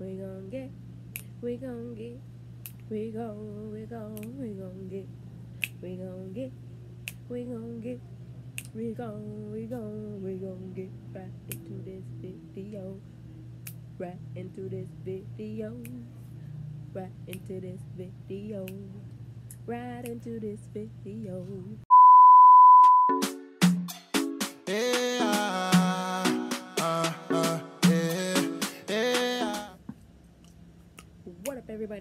we gon' get, we gon' get, we gon' we gon' we gon' get, we gon' get, we gon' get, we gon' we gon' we gon' get right into this video, right into this video, right into this video, right into this video.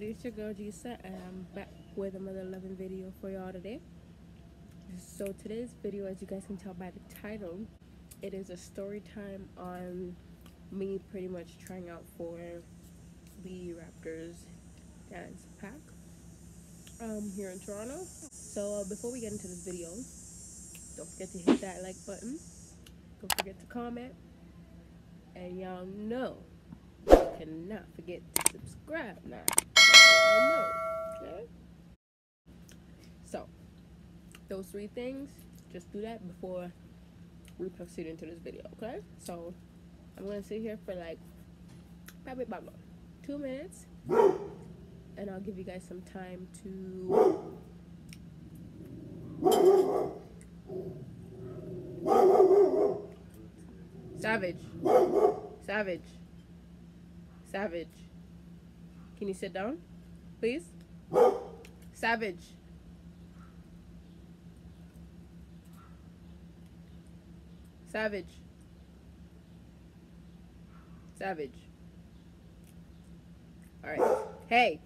It's your girl Jeessa, and I'm back with another loving video for y'all today. So today's video, as you guys can tell by the title, it is a story time on me pretty much trying out for the Raptors dance pak um, here in Toronto. So uh, before we get into this video, don't forget to hit that like button. Don't forget to comment, and y'all know you cannot forget to subscribe now. Okay? So, those three things, just do that before we proceed into this video, okay? So, I'm gonna sit here for like probably about two minutes, and I'll give you guys some time to. Savage. Savage. Savage. Can you sit down, please? Savage. Savage. Savage. Alright. Hey.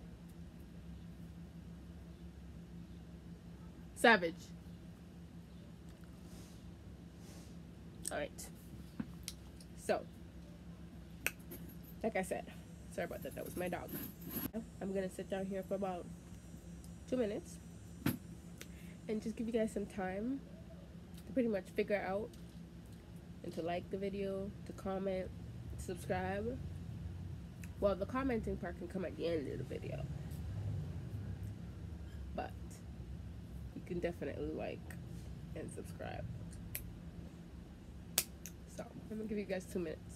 Savage. Alright. So, like I said, sorry about that. That was my dog. I'm gonna sit down here for about two minutes and just give you guys some time to pretty much figure out and to like the video, to comment, to subscribe. Well, the commenting part can come at the end of the video, but you can definitely like and subscribe. So, I'm gonna give you guys two minutes.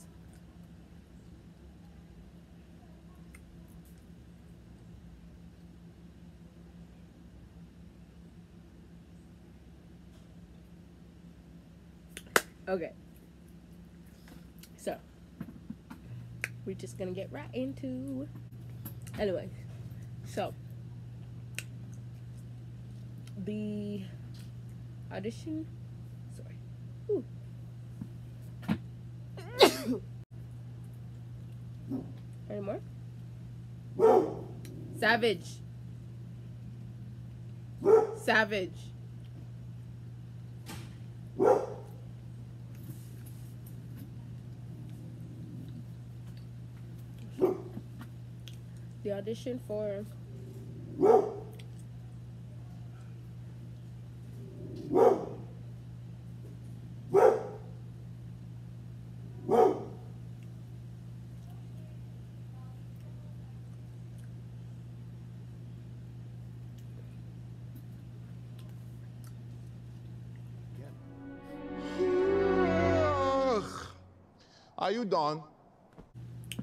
Okay. So, we're just gonna get right into. Anyway, so the audition. Sorry. Any more? Savage. Savage. the audition for Are you done?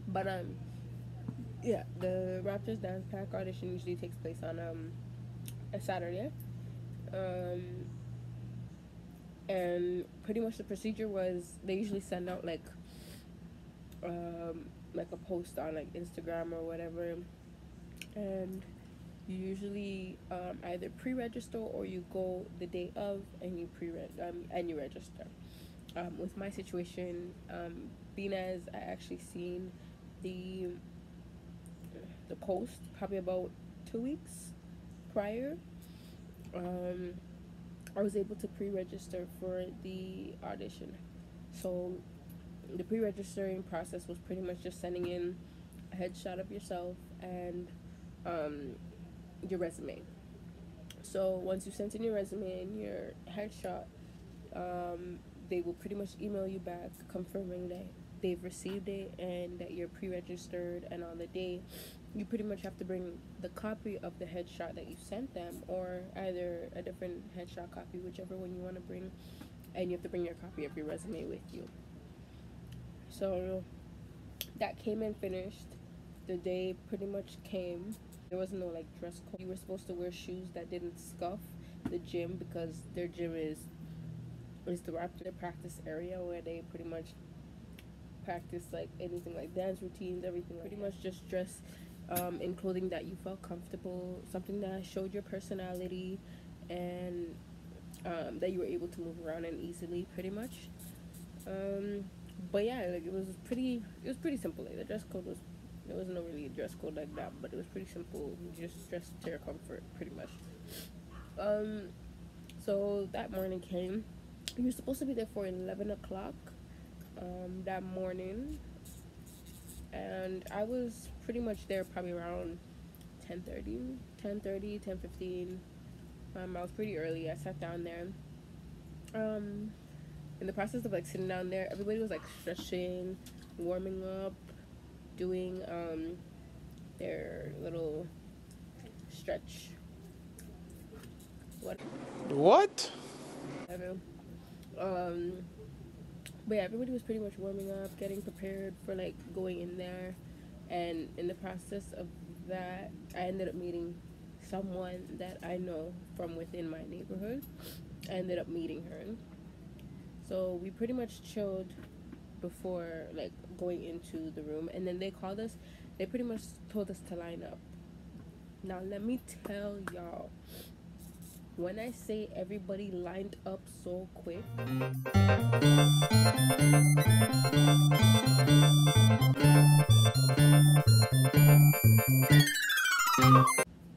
but um yeah the raptors dance pak audition usually takes place on um a saturday. Um and pretty much the procedure was they usually send out like um like a post on like instagram or whatever. And you usually um, either pre-register or you go the day of and you pre um, and you register. Um, with my situation um, being as i actually seen the the post probably about two weeks prior. Um i was able to pre-register for the audition. So the pre-registering process was pretty much just sending in a headshot of yourself and um your resume. So once you sent in your resume and your headshot um they will pretty much email you back confirming that they've received it and that you're pre-registered and on the day you pretty much have to bring the copy of the headshot that you sent them or either a different headshot copy whichever one you want to bring and you have to bring your copy of your resume with you so that came and finished the day pretty much came. There was no like dress code. You were supposed to wear shoes that didn't scuff the gym because their gym is is the Raptor practice area where they pretty much practice like anything like dance routines, everything. Pretty much just dress um, in clothing that you felt comfortable, something that showed your personality, and um, that you were able to move around and easily, pretty much. Um, but yeah, like it was pretty. It was pretty simple. Like the dress code was. There wasn't no really a dress code like that, but it was pretty simple. You just dressed to your comfort, pretty much. Um, so that morning came. You were supposed to be there for eleven o'clock. Um, that morning, and I was pretty much there probably around 10:30, 10:30, 10:15. Um, I was pretty early. I sat down there. Um, in the process of like sitting down there, everybody was like stretching, warming up, doing um their little stretch. What? What? Um, but yeah, everybody was pretty much warming up, getting prepared for like going in there, and in the process of that, I ended up meeting someone that I know from within my neighborhood. I ended up meeting her. So we pretty much chilled before like going into the room and then they called us they pretty much told us to line up. Now let me tell y'all when I say everybody lined up so quick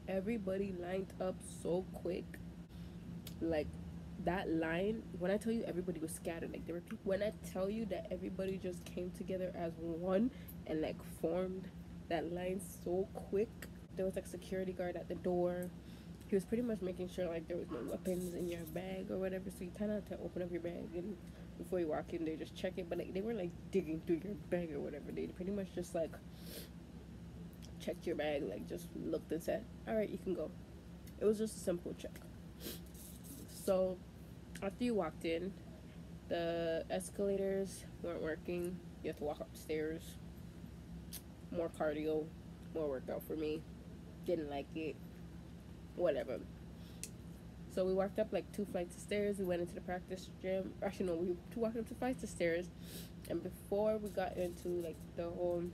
everybody lined up so quick. Like that line when i tell you everybody was scattered like there were people when i tell you that everybody just came together as one and like formed that line so quick there was like security guard at the door. He was pretty much making sure like there was no weapons in your bag or whatever. So you kind of had to open up your bag and before you walk in they just check it. But like they weren't like digging through your bag or whatever. They pretty much just like checked your bag like just looked and said all right you can go it was just a simple check so after you walked in, the escalators weren't working. You have to walk upstairs. More cardio, more workout for me. Didn't like it. Whatever. So we walked up like two flights of stairs. We went into the practice gym. Actually, no, we walked up two flights of stairs. And before we got into like the whole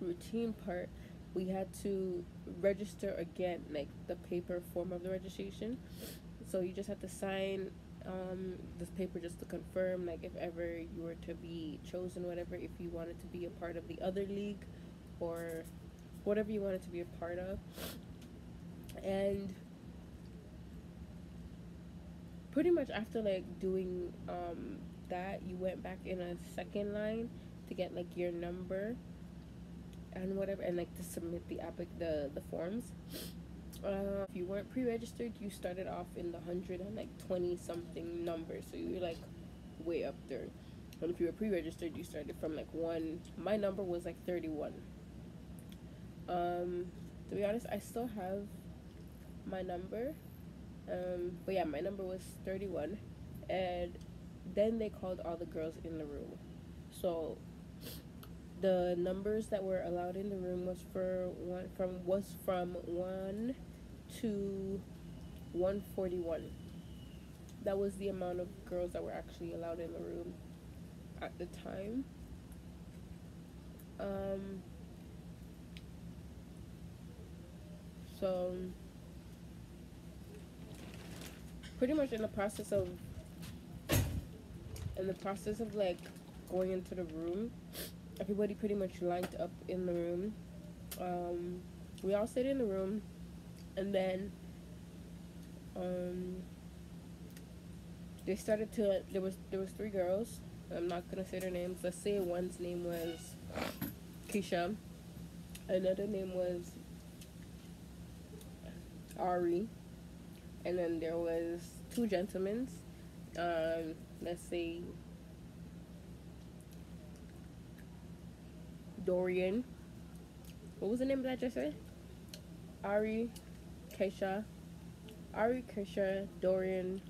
routine part, we had to register again, like the paper form of the registration. So you just have to sign um, this paper just to confirm like if ever you were to be chosen whatever if you wanted to be a part of the other league or whatever you wanted to be a part of. And pretty much after like doing um, that you went back in a second line to get like your number and whatever and like to submit the app the the forms uh, if you weren't pre-registered, you started off in the hundred and like twenty something numbers, so you were like way up there. And if you were pre-registered, you started from like one. My number was like thirty-one. Um, to be honest, I still have my number. Um, but yeah, my number was thirty-one, and then they called all the girls in the room. So the numbers that were allowed in the room was for one from was from one to 141. That was the amount of girls that were actually allowed in the room at the time. Um, so, pretty much in the process of, in the process of like going into the room, everybody pretty much lined up in the room. Um, we all stayed in the room and then um, they started to there was there was three girls. I'm not gonna say their names. Let's say one's name was keisha. Another name was ari. And then there was two gentlemen. Um, let's say dorian what was the name of that said ari Keisha, Ari, Keisha, Dorian.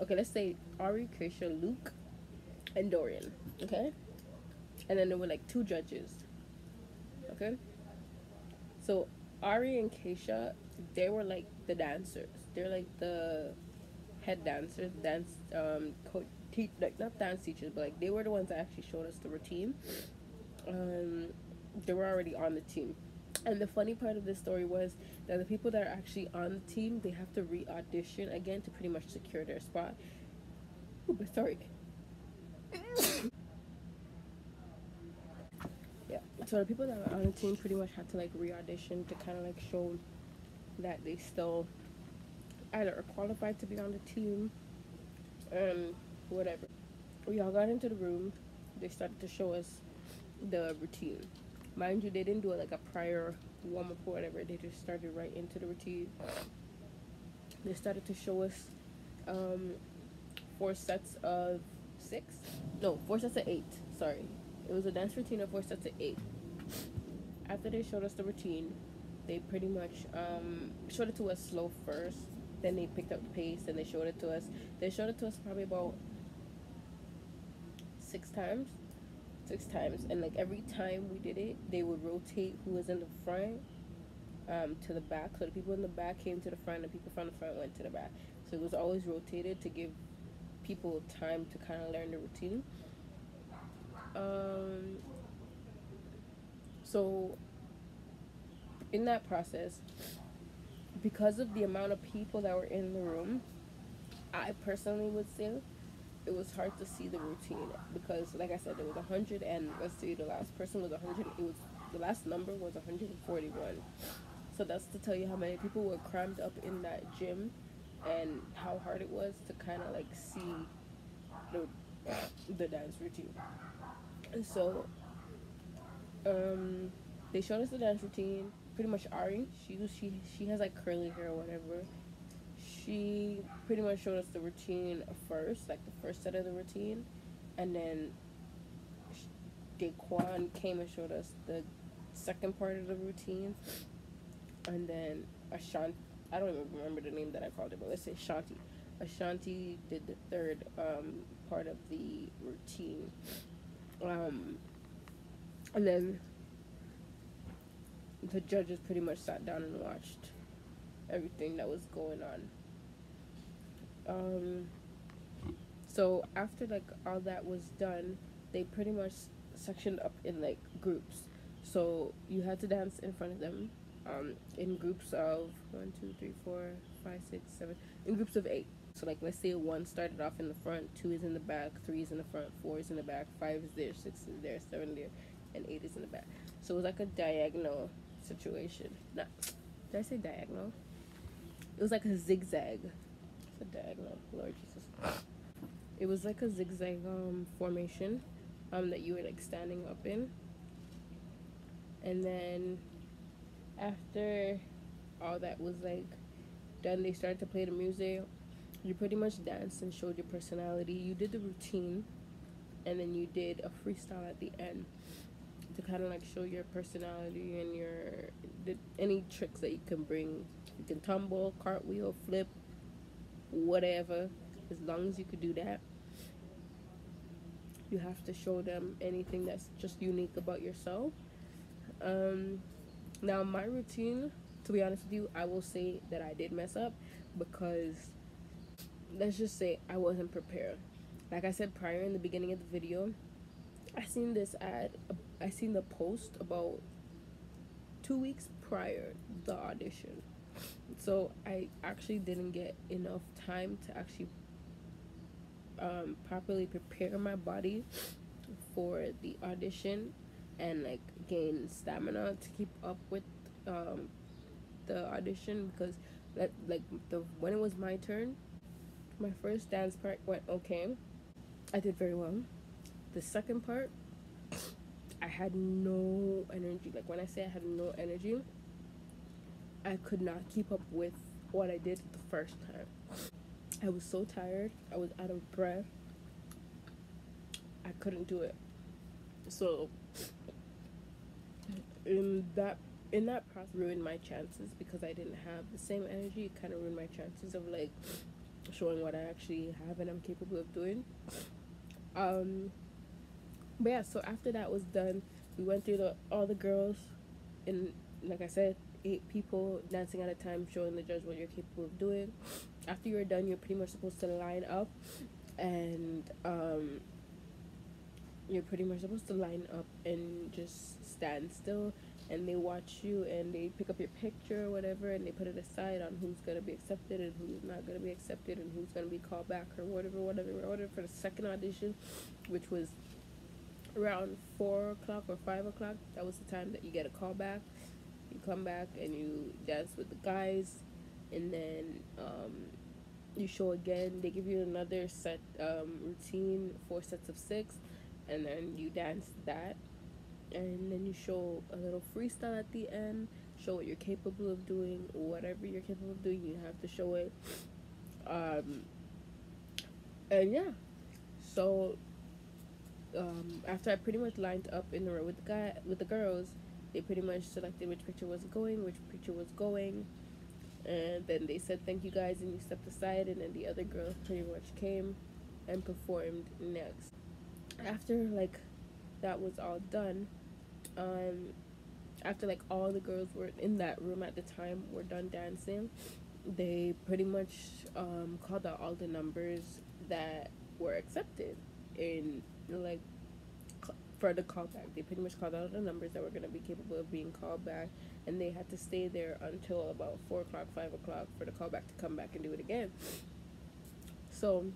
Okay, let's say Ari, Keisha, Luke, and Dorian. Okay, and then there were like two judges. Okay, So Ari and Keisha, they were like the dancers. They're like the head dancers, dance um co- te- like not dance teachers, but like they were the ones that actually showed us the routine. Um, they were already on the team. And the funny part of this story was that the people that are actually on the team, they have to re-audition again to pretty much secure their spot. Ooh, sorry. yeah. So the people that were on the team pretty much had to like re-audition to kind of like show that they still either are qualified to be on the team, um, whatever. We all got into the room. They started to show us the routine. Mind you, they didn't do it like a prior warm up or whatever. They just started right into the routine. They started to show us um, four sets of six. No, four sets of eight. Sorry, it was a dance routine of four sets of eight. After they showed us the routine, they pretty much um, showed it to us slow first. Then they picked up the pace and they showed it to us. They showed it to us probably about six times six times and like every time we did it they would rotate who was in the front um, to the back. So the people in the back came to the front and people from the front went to the back. So it was always rotated to give people time to kind of learn the routine. Um, so in that process because of the amount of people that were in the room i personally would say it was hard to see the routine because like i said there was 100 and let's see the last person was 100 it was the last number was 141 so that's to tell you how many people were crammed up in that gym and how hard it was to kind of like see the the dance routine. And so um they showed us the dance routine. Pretty much ari she she she has like curly hair or whatever she pretty much showed us the routine first, like the first set of the routine, and then Daquan came and showed us the second part of the routine, and then Ashanti. I don't even remember the name that I called it, but let's say Shanti. Ashanti did the third um, part of the routine, um, and then the judges pretty much sat down and watched everything that was going on um so after like all that was done they pretty much sectioned up in like groups. So you had to dance in front of them um in groups of one two three four five six seven in groups of eight. So like let's say one started off in the front two is in the back three is in the front four is in the back five is there six is there seven there and eight is in the back. So it was like a diagonal situation. Nah, did i say diagonal? It was like a zigzag a diagonal. Lord Jesus. It was like a zigzag um, formation um, that you were like standing up in. And then after all that was like done, they started to play the music. You pretty much danced and showed your personality. You did the routine, and then you did a freestyle at the end to kind of like show your personality and your the, any tricks that you can bring. You can tumble, cartwheel, flip, whatever, as long as you could do that. You have to show them anything that's just unique about yourself. Um, now, my routine, to be honest with you, I will say that I did mess up because let's just say I wasn't prepared. Like I said prior in the beginning of the video, I seen this ad, I seen the post about two weeks prior the audition so I actually didn't get enough time to actually um, properly prepare my body for the audition and like gain stamina to keep up with um, the audition because that like the when it was my turn my first dance part went okay. I did very well. The second part i had no energy. Like when i say i had no energy I could not keep up with what I did the first time. I was so tired. I was out of breath. I couldn't do it. So in that in that process ruined my chances because I didn't have the same energy. It kind of ruined my chances of like showing what I actually have and I'm capable of doing. Um, but yeah, so after that was done, we went through the all the girls in like I said, eight people dancing at a time, showing the judge what you're capable of doing. After you're done, you're pretty much supposed to line up, and um, you're pretty much supposed to line up and just stand still and they watch you and they pick up your picture or whatever and they put it aside on who's gonna be accepted and who's not gonna be accepted and who's gonna be called back or whatever, whatever, whatever for the second audition, which was around four o'clock or five o'clock. That was the time that you get a call back. You come back and you dance with the guys, and then um, you show again. They give you another set um, routine, four sets of six, and then you dance that. And then you show a little freestyle at the end show what you're capable of doing whatever you're capable of doing you have to show it. Um and yeah. So um after i pretty much lined up in the row with the guy with the girls they pretty much selected which picture was going which picture was going. And then they said thank you guys and you stepped aside and then the other girl pretty much came and performed next. After like that was all done um, after like all the girls were in that room at the time were done dancing, they pretty much um, called out all the numbers that were accepted in like for the callback. They pretty much called out the numbers that were gonna be capable of being called back, and they had to stay there until about four o'clock, five o'clock for the callback to come back and do it again. So,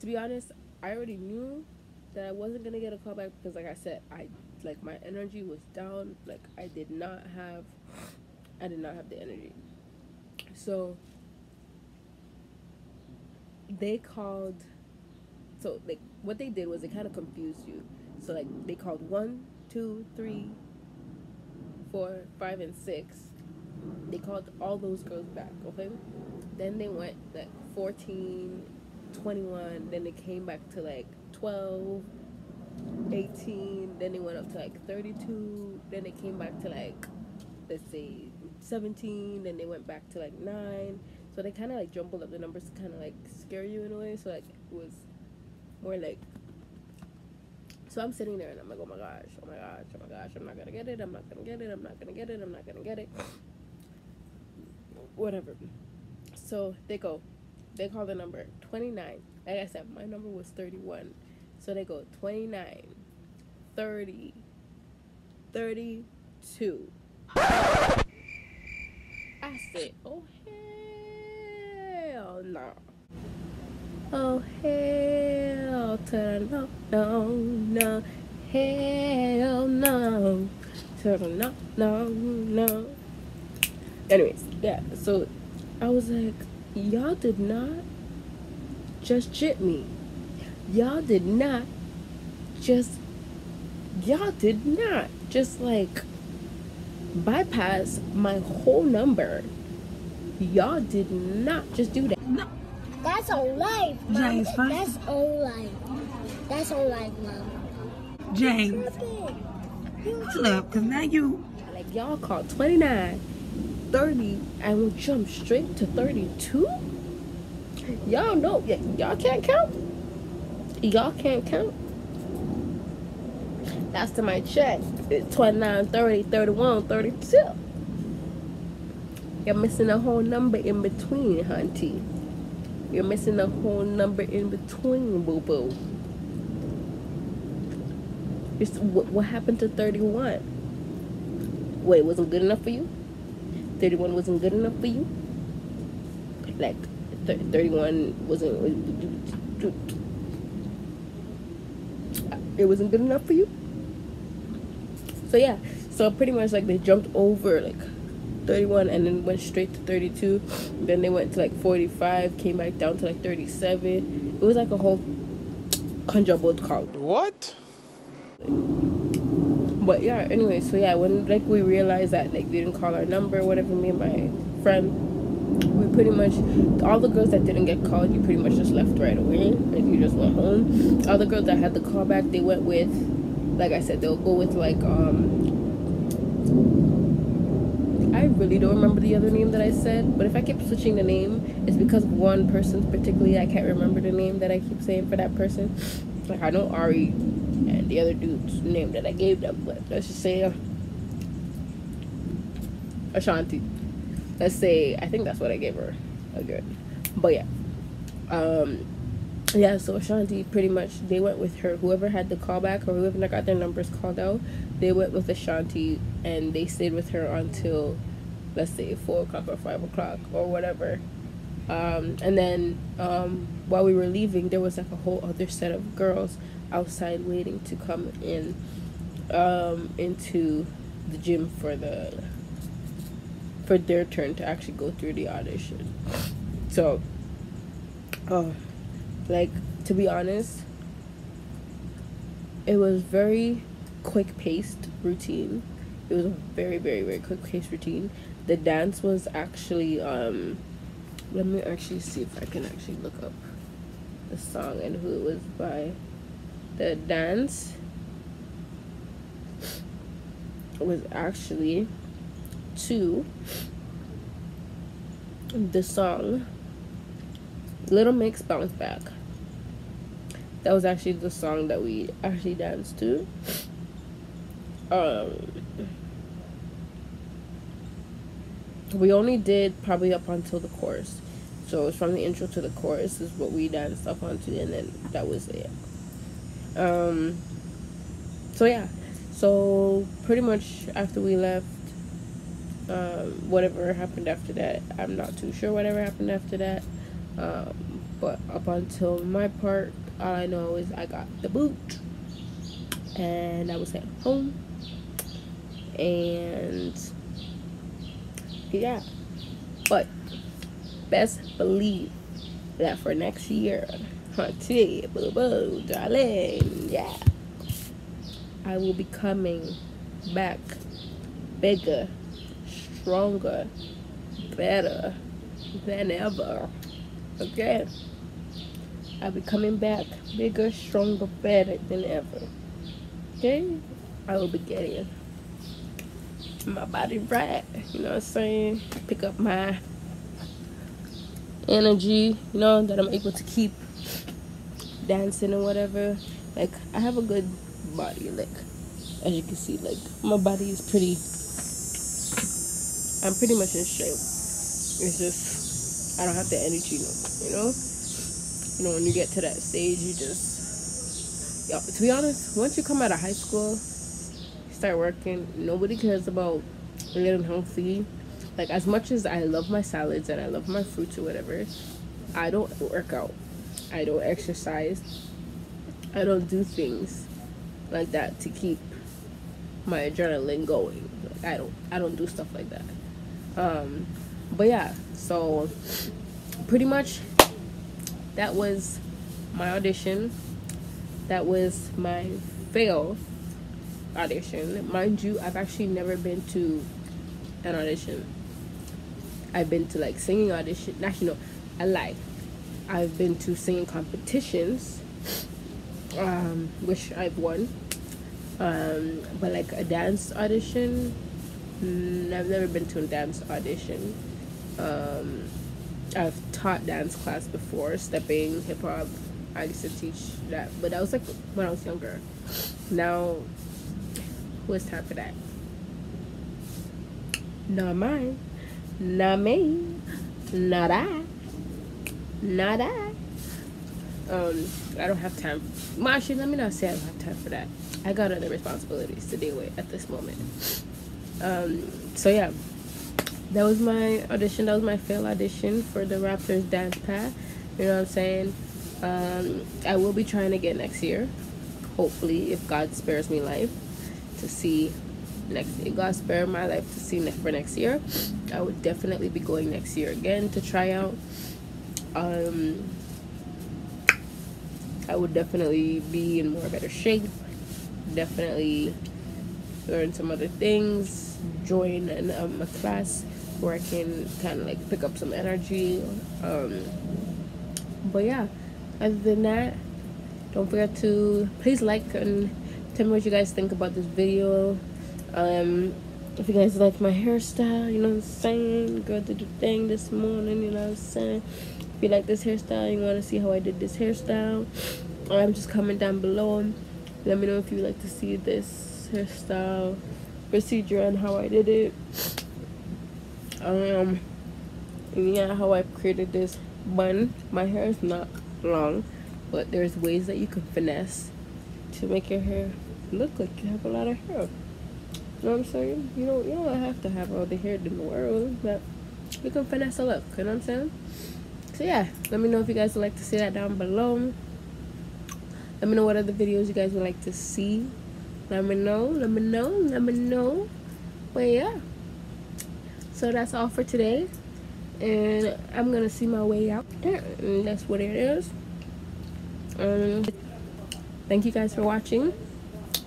to be honest, I already knew that I wasn't gonna get a callback because, like I said, I like my energy was down like i did not have i did not have the energy so they called so like what they did was they kind of confused you. So like they called one two three four five and six. They called all those girls back okay? Then they went like 14 21 then they came back to like 12 18 then they went up to like 32 then they came back to like let's say 17 then they went back to like 9 so they kind of like jumbled up the numbers to kind of like scare you in a way. So like it was more like so i'm sitting there and i'm like oh my gosh oh my gosh oh my gosh i'm not gonna get it i'm not gonna get it i'm not gonna get it i'm not gonna get it whatever so they go they call the number 29 like i said my number was 31 so they go 29, 30, 32. I said, oh hell no. Oh hell to no, no, no. Hell no. To the no, no, no. Anyways, yeah, so I was like, y'all did not just chip me y'all did not just y'all did not just like bypass my whole number. Y'all did not just do that. No. That's on life, Mom. James, That's on life. That's on life, Mom. James. Look, because now you... Like, y'all called 29, 30, and we jumped straight to 32? Y'all know, y'all can't count? Y'all can't count. That's to my check. It's 29, 30, 31, 32. You're missing a whole number in between, hunty. You're missing a whole number in between, boo boo. What, what happened to 31? Wait, wasn't good enough for you? 31 wasn't good enough for you? Like, 31 wasn't it wasn't good enough for you so yeah so pretty much like they jumped over like 31 and then went straight to 32 then they went to like 45 came back down to like 37 it was like a whole conjumbled call what? But yeah anyway so yeah when like we realized that like they didn't call our number whatever me and my friend we pretty much all the girls that didn't get called you pretty much just left right away. Like you just went home. All the girls that had the call back they went with like i said they'll go with like um really don't remember the other name that I said, but if I keep switching the name, it's because one person particularly. I can't remember the name that I keep saying for that person. Like I know Ari and the other dude's name that I gave them, but let's just say uh, Ashanti. Let's say I think that's what I gave her. A good, but yeah, um, yeah. So Ashanti pretty much they went with her. Whoever had the callback or whoever got their numbers called out, they went with Ashanti and they stayed with her until, let's say four o'clock or five o'clock or whatever. Um, and then um, while we were leaving, there was like a whole other set of girls outside waiting to come in um, into the gym for the for their turn to actually go through the audition. So, oh, like to be honest, it was very quick paced routine. It was a very very very quick paced routine. The dance was actually um let me actually see if I can actually look up the song and who it was by. The dance was actually to the song Little Mix Bounce Back. That was actually the song that we actually danced to. Um, we only did probably up until the chorus. So it's from the intro to the chorus is what we danced up onto, and then that was it. Um, so yeah, so pretty much after we left, um, whatever happened after that, I'm not too sure whatever happened after that. Um, but up until my part, all I know is I got the boot, and I was at home, and yeah, but best believe that for next year, hunty, boo boo, darling, yeah, I will be coming back bigger, stronger, better than ever. Okay? I'll be coming back bigger, stronger, better than ever. Okay? I will be getting my body right. You know what I'm saying? Pick up my energy, you know, that I'm able to keep dancing or whatever. Like I have a good body, like as you can see, like my body is pretty I'm pretty much in shape. It's just I don't have the energy no more, you know? You know, when you get to that stage you just to be honest, once you come out of high school, start working, nobody cares about getting healthy like as much as I love my salads and I love my fruits or whatever, I don't work out. I don't exercise. I don't do things like that to keep my adrenaline going. Like I don't I don't do stuff like that. Um but yeah, so pretty much that was my audition. That was my fail audition. Mind you, I've actually never been to an audition. I've been to like singing audition. Actually, no, I lie. I've been to singing competitions, um, which I've won. Um, but like a dance audition, mm, I've never been to a dance audition. Um, I've taught dance class before, stepping, hip hop. I used to teach that, but that was like when I was younger. Now, what's time for that? Not mine. Not me. Not I. Not I. Um, I don't have time. Actually, let me not say I don't have time for that. I got other responsibilities to deal with at this moment. Um, so yeah, that was my audition. That was my fail audition for the Raptors dance path. You know what I'm saying? Um, I will be trying again next year. Hopefully, if God spares me life to see next year. God spare my life to see for next year. I would definitely be going next year again to try out. Um, I would definitely be in more better shape. Definitely learn some other things. Join an, um, a class where I can kind of like pick up some energy. Um, but yeah, other than that, don't forget to please like and tell me what you guys think about this video. Um, if you guys like my hairstyle, you know what I'm saying? Girl did the thing this morning, you know what I'm saying? If you like this hairstyle, you want to see how I did this hairstyle, I'm just comment down below. Let me know if you like to see this hairstyle procedure and how I did it. Um, yeah, how I created this bun. My hair is not long, but there's ways that you can finesse to make your hair look like you have a lot of hair. You know what I'm saying? You don't you don't have to have all the hair in the world, but you can finesse a look. You know what I'm saying? So yeah, let me know if you guys would like to see that down below. Let me know what other videos you guys would like to see. Let me know. Let me know. Let me know. But yeah. So that's all for today. And I'm gonna see my way out there. And that's what it is. Um thank you guys for watching.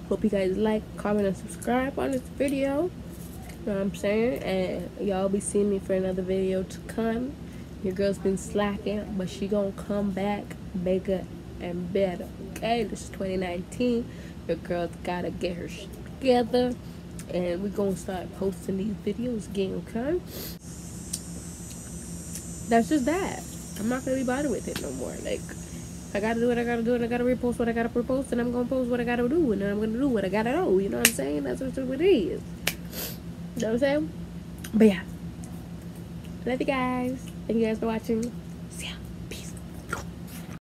Hope you guys like, comment, and subscribe on this video. You know what I'm saying? And y'all be seeing me for another video to come. Your girl's been slacking, but she gonna come back bigger and better. Okay, this is 2019. Your girl's gotta get her together, and we're gonna start posting these videos again. Okay, that's just that. I'm not gonna be bothered with it no more. Like, I gotta do what I gotta do, and I gotta repost what I gotta repost, and I'm gonna post what I gotta do, and then I'm gonna do what I gotta do. You know what I'm saying? That's what it is. You know what I'm saying? But yeah. Love you guys. Thank you guys for watching.